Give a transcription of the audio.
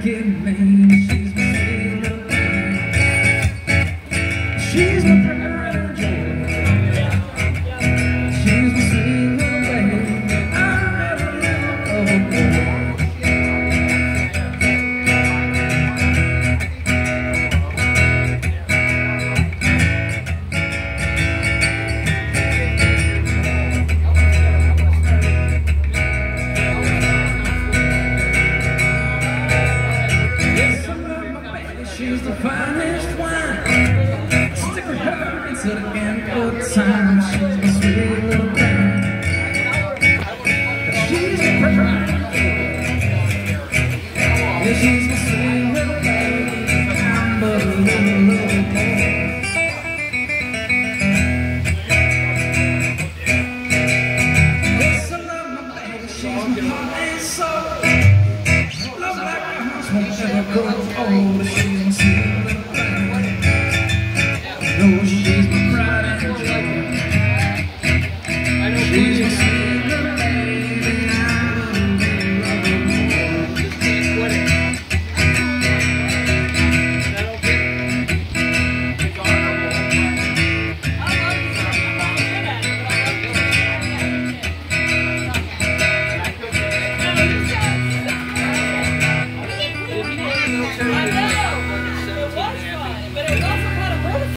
see a she's the finest wine. Stick with her until the end of time. She's my sweet little thing. She's the perfect. Yeah, she's my sweet little. I'm but a little, little baby, she's my heart and soul. Love like a. I do.